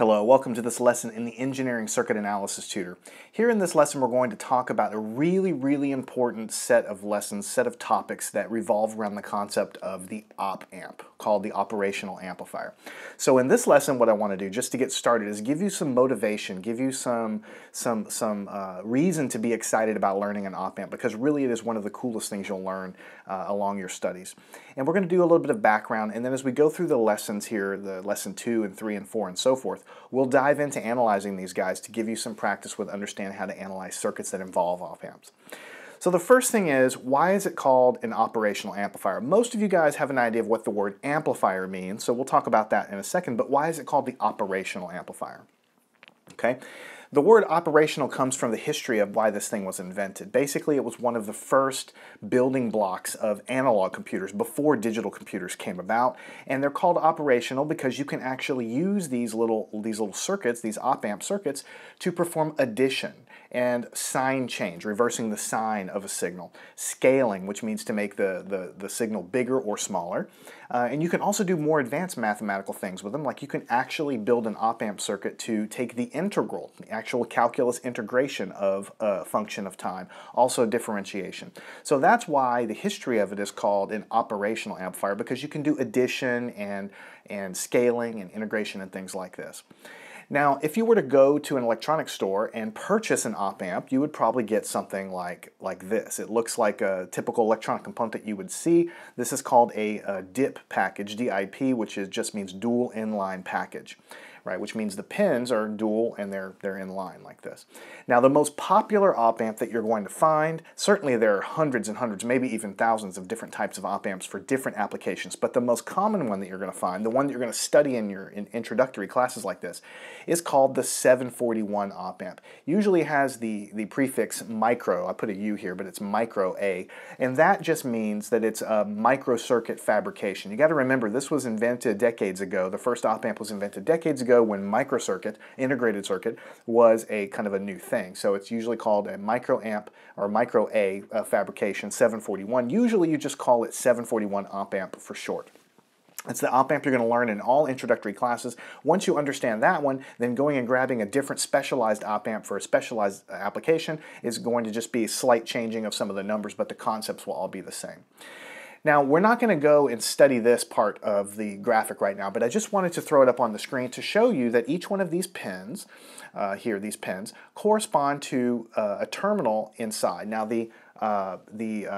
Hello, welcome to this lesson in the Engineering Circuit Analysis Tutor. Here in this lesson we're going to talk about a really, really important set of lessons, set of topics that revolve around the concept of the op amp, called the operational amplifier. So in this lesson what I want to do, just to get started, is give you some motivation, give you some, some, some uh, reason to be excited about learning an op amp, because really it is one of the coolest things you'll learn uh, along your studies. And we're going to do a little bit of background, and then as we go through the lessons here, the lesson 2 and 3 and 4 and so forth, We'll dive into analyzing these guys to give you some practice with understanding how to analyze circuits that involve op amps. So the first thing is, why is it called an operational amplifier? Most of you guys have an idea of what the word amplifier means, so we'll talk about that in a second, but why is it called the operational amplifier? Okay, the word operational comes from the history of why this thing was invented. Basically, it was one of the first building blocks of analog computers before digital computers came about, and they're called operational because you can actually use these little these little circuits, these op-amp circuits, to perform addition and sign change, reversing the sign of a signal, scaling, which means to make the, the, the signal bigger or smaller. Uh, and you can also do more advanced mathematical things with them, like you can actually build an op-amp circuit to take the integral, actual calculus integration of a function of time, also differentiation. So that's why the history of it is called an operational amplifier, because you can do addition and, and scaling and integration and things like this. Now, if you were to go to an electronics store and purchase an op amp, you would probably get something like, like this. It looks like a typical electronic component that you would see. This is called a, a DIP package, DIP, which is, just means dual inline package right? Which means the pins are dual and they're, they're in line like this. Now the most popular op amp that you're going to find, certainly there are hundreds and hundreds, maybe even thousands of different types of op amps for different applications, but the most common one that you're going to find, the one that you're going to study in your in introductory classes like this, is called the 741 op amp. Usually has the, the prefix micro, I put a U here, but it's micro A, and that just means that it's a microcircuit fabrication. You got to remember this was invented decades ago. The first op amp was invented decades ago when microcircuit, integrated circuit, was a kind of a new thing. So it's usually called a microamp or micro A uh, fabrication 741. Usually you just call it 741 op amp for short. It's the op amp you're going to learn in all introductory classes. Once you understand that one, then going and grabbing a different specialized op amp for a specialized application is going to just be a slight changing of some of the numbers, but the concepts will all be the same. Now, we're not going to go and study this part of the graphic right now, but I just wanted to throw it up on the screen to show you that each one of these pins, uh, here, these pins, correspond to uh, a terminal inside. Now, the, uh, the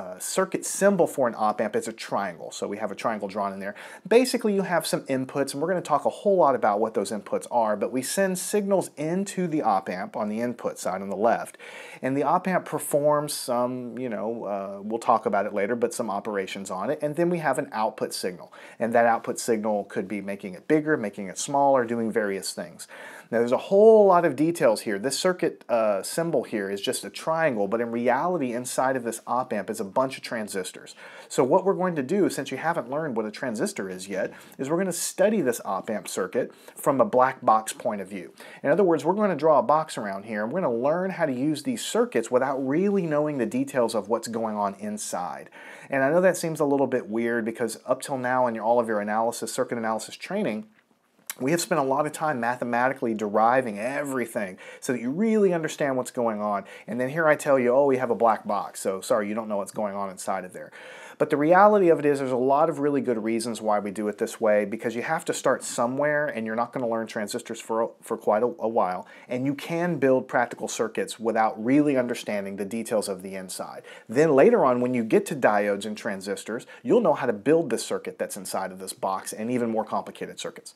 uh, circuit symbol for an op amp is a triangle. So we have a triangle drawn in there. Basically, you have some inputs, and we're going to talk a whole lot about what those inputs are, but we send signals into the op amp on the input side on the left, and the op amp performs some, you know, uh, we'll talk about it later, but some operations on it, and then we have an output signal, and that output signal could be making it bigger, making it smaller, doing various things. Now there's a whole lot of details here. This circuit uh, symbol here is just a triangle, but in reality inside of this op amp is a bunch of transistors. So what we're going to do, since you haven't learned what a transistor is yet, is we're going to study this op amp circuit from a black box point of view. In other words, we're going to draw a box around here and we're going to learn how to use these circuits without really knowing the details of what's going on inside. And I know that seems a little bit weird because up till now in all of your analysis, circuit analysis training, we have spent a lot of time mathematically deriving everything so that you really understand what's going on. And then here I tell you, oh, we have a black box, so sorry, you don't know what's going on inside of there. But the reality of it is there's a lot of really good reasons why we do it this way because you have to start somewhere and you're not going to learn transistors for, for quite a, a while. And you can build practical circuits without really understanding the details of the inside. Then later on, when you get to diodes and transistors, you'll know how to build the circuit that's inside of this box and even more complicated circuits.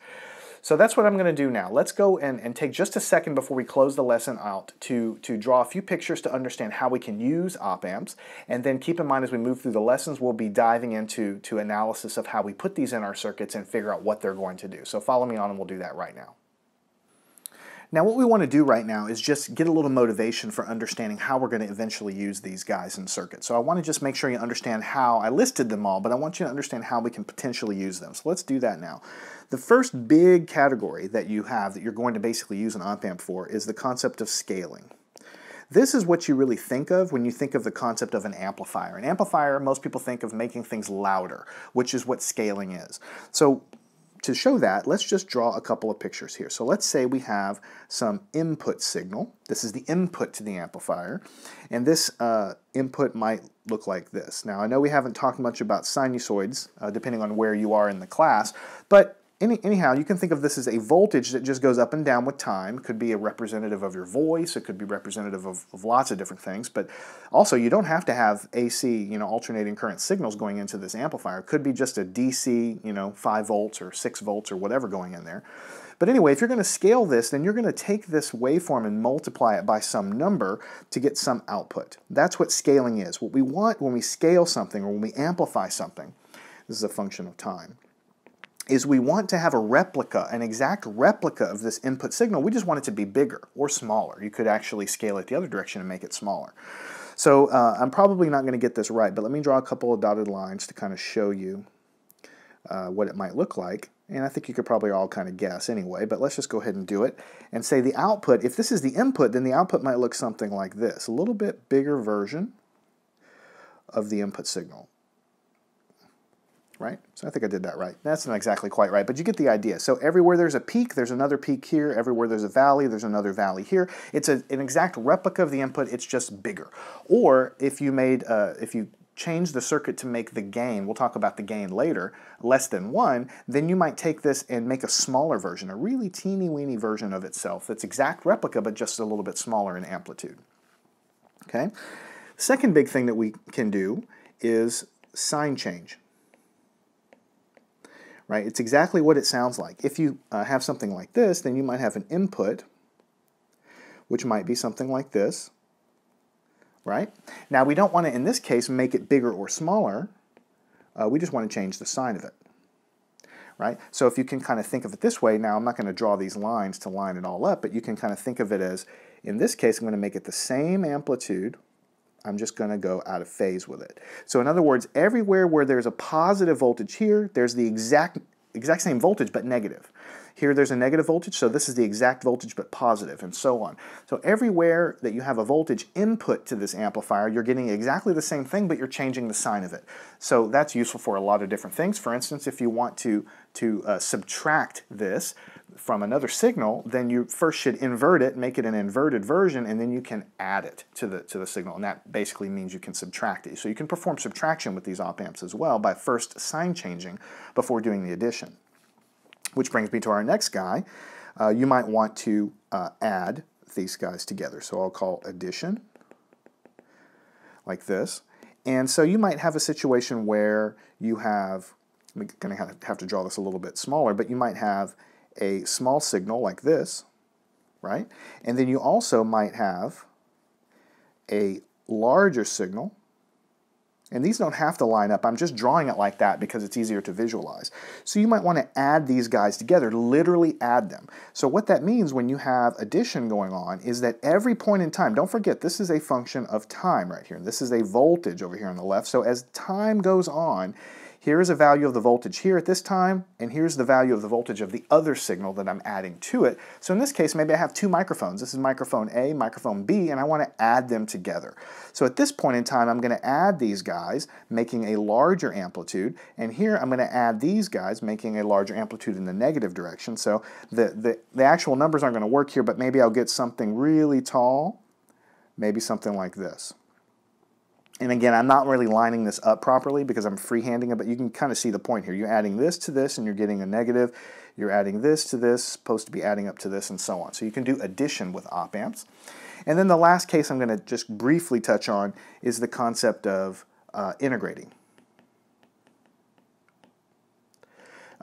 So that's what I'm going to do now. Let's go and, and take just a second before we close the lesson out to, to draw a few pictures to understand how we can use op amps. And then keep in mind as we move through the lessons, we'll be diving into to analysis of how we put these in our circuits and figure out what they're going to do. So follow me on and we'll do that right now. Now what we want to do right now is just get a little motivation for understanding how we're going to eventually use these guys in circuits. So I want to just make sure you understand how, I listed them all, but I want you to understand how we can potentially use them. So let's do that now. The first big category that you have that you're going to basically use an op amp for is the concept of scaling. This is what you really think of when you think of the concept of an amplifier. An amplifier, most people think of making things louder, which is what scaling is. So to show that, let's just draw a couple of pictures here. So let's say we have some input signal. This is the input to the amplifier. And this uh, input might look like this. Now, I know we haven't talked much about sinusoids, uh, depending on where you are in the class, but any, anyhow, you can think of this as a voltage that just goes up and down with time. It could be a representative of your voice. It could be representative of, of, lots of different things. But also, you don't have to have AC, you know, alternating current signals going into this amplifier. It could be just a DC, you know, 5 volts or 6 volts or whatever going in there. But anyway, if you're going to scale this, then you're going to take this waveform and multiply it by some number to get some output. That's what scaling is. What we want when we scale something or when we amplify something, this is a function of time is we want to have a replica, an exact replica of this input signal. We just want it to be bigger or smaller. You could actually scale it the other direction and make it smaller. So uh, I'm probably not going to get this right, but let me draw a couple of dotted lines to kind of show you uh, what it might look like. And I think you could probably all kind of guess anyway, but let's just go ahead and do it and say the output, if this is the input, then the output might look something like this, a little bit bigger version of the input signal right? So I think I did that right. That's not exactly quite right, but you get the idea. So everywhere there's a peak, there's another peak here. Everywhere there's a valley, there's another valley here. It's a, an exact replica of the input, it's just bigger. Or if you made, uh, if you change the circuit to make the gain, we'll talk about the gain later, less than one, then you might take this and make a smaller version, a really teeny weeny version of itself. It's exact replica, but just a little bit smaller in amplitude. Okay? Second big thing that we can do is sign change right? It's exactly what it sounds like. If you uh, have something like this, then you might have an input, which might be something like this, right? Now, we don't want to, in this case, make it bigger or smaller. Uh, we just want to change the sign of it, right? So if you can kind of think of it this way, now I'm not going to draw these lines to line it all up, but you can kind of think of it as, in this case, I'm going to make it the same amplitude, I'm just going to go out of phase with it. So in other words, everywhere where there's a positive voltage here, there's the exact, exact same voltage but negative. Here there's a negative voltage, so this is the exact voltage but positive, and so on. So everywhere that you have a voltage input to this amplifier, you're getting exactly the same thing, but you're changing the sign of it. So that's useful for a lot of different things. For instance, if you want to, to uh, subtract this, from another signal, then you first should invert it, make it an inverted version, and then you can add it to the, to the signal. And that basically means you can subtract it. So you can perform subtraction with these op amps as well by first sign changing before doing the addition. Which brings me to our next guy. Uh, you might want to uh, add these guys together. So I'll call addition, like this. And so you might have a situation where you have, I'm going to have to draw this a little bit smaller, but you might have a small signal like this, right? And then you also might have a larger signal. And these don't have to line up. I'm just drawing it like that because it's easier to visualize. So you might want to add these guys together, literally add them. So what that means when you have addition going on is that every point in time, don't forget this is a function of time right here. This is a voltage over here on the left. So as time goes on, here is a value of the voltage here at this time, and here's the value of the voltage of the other signal that I'm adding to it. So in this case, maybe I have two microphones. This is microphone A, microphone B, and I want to add them together. So at this point in time, I'm going to add these guys, making a larger amplitude, and here I'm going to add these guys, making a larger amplitude in the negative direction. So the, the, the actual numbers aren't going to work here, but maybe I'll get something really tall, maybe something like this. And again, I'm not really lining this up properly because I'm freehanding it, but you can kind of see the point here. You're adding this to this and you're getting a negative. You're adding this to this, supposed to be adding up to this and so on. So you can do addition with op amps. And then the last case I'm going to just briefly touch on is the concept of uh, integrating.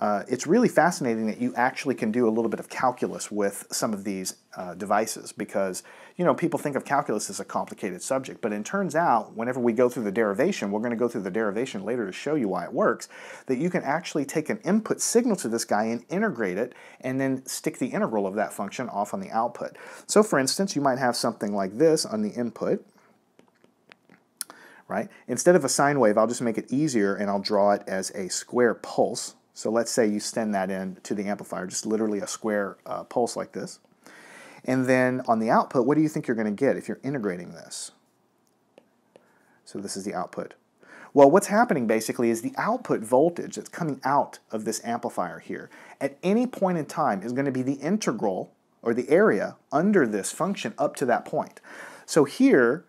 Uh, it's really fascinating that you actually can do a little bit of calculus with some of these uh, devices because you know people think of calculus as a complicated subject but it turns out whenever we go through the derivation we're going to go through the derivation later to show you why it works that you can actually take an input signal to this guy and integrate it and then stick the integral of that function off on the output. So for instance you might have something like this on the input right? Instead of a sine wave I'll just make it easier and I'll draw it as a square pulse so let's say you send that in to the amplifier, just literally a square uh, pulse like this. And then on the output, what do you think you're going to get if you're integrating this? So this is the output. Well, what's happening basically is the output voltage that's coming out of this amplifier here at any point in time is going to be the integral or the area under this function up to that point. So here,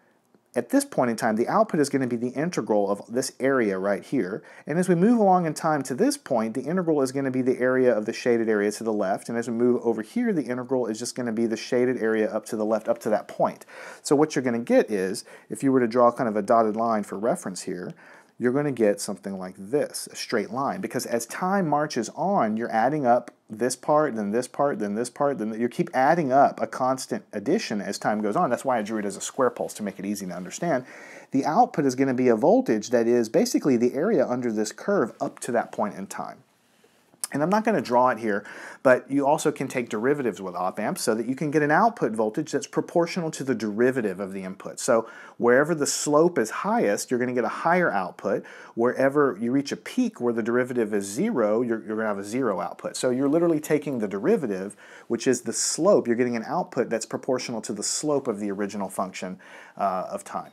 at this point in time, the output is going to be the integral of this area right here. And as we move along in time to this point, the integral is going to be the area of the shaded area to the left. And as we move over here, the integral is just going to be the shaded area up to the left, up to that point. So what you're going to get is, if you were to draw kind of a dotted line for reference here, you're going to get something like this, a straight line. Because as time marches on, you're adding up this part, then this part, then this part, then you keep adding up a constant addition as time goes on. That's why I drew it as a square pulse to make it easy to understand. The output is going to be a voltage that is basically the area under this curve up to that point in time. And I'm not going to draw it here, but you also can take derivatives with op amps so that you can get an output voltage that's proportional to the derivative of the input. So wherever the slope is highest, you're going to get a higher output. Wherever you reach a peak where the derivative is zero, you're, you're going to have a zero output. So you're literally taking the derivative, which is the slope, you're getting an output that's proportional to the slope of the original function uh, of time.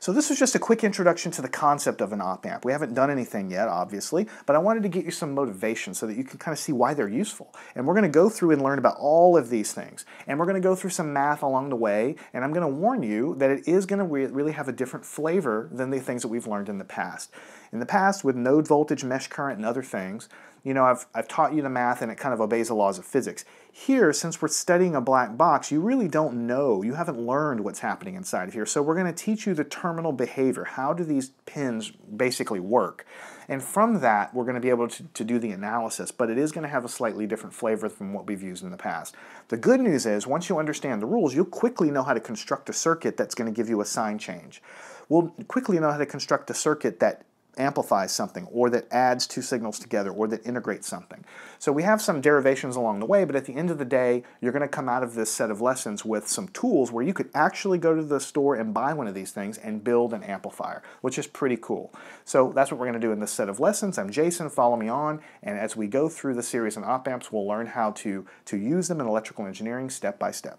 So this was just a quick introduction to the concept of an op amp. We haven't done anything yet, obviously, but I wanted to get you some motivation so that you can kind of see why they're useful. And we're going to go through and learn about all of these things. And we're going to go through some math along the way, and I'm going to warn you that it is going to re really have a different flavor than the things that we've learned in the past. In the past, with node voltage, mesh current, and other things, you know, I've, I've taught you the math and it kind of obeys the laws of physics. Here, since we're studying a black box, you really don't know. You haven't learned what's happening inside of here. So we're going to teach you the terminal behavior. How do these pins basically work? And from that, we're going to be able to, to do the analysis, but it is going to have a slightly different flavor from what we've used in the past. The good news is, once you understand the rules, you'll quickly know how to construct a circuit that's going to give you a sign change. We'll quickly know how to construct a circuit that amplifies something or that adds two signals together or that integrates something. So we have some derivations along the way, but at the end of the day, you're going to come out of this set of lessons with some tools where you could actually go to the store and buy one of these things and build an amplifier, which is pretty cool. So that's what we're going to do in this set of lessons. I'm Jason, follow me on, and as we go through the series on op amps, we'll learn how to, to use them in electrical engineering step by step.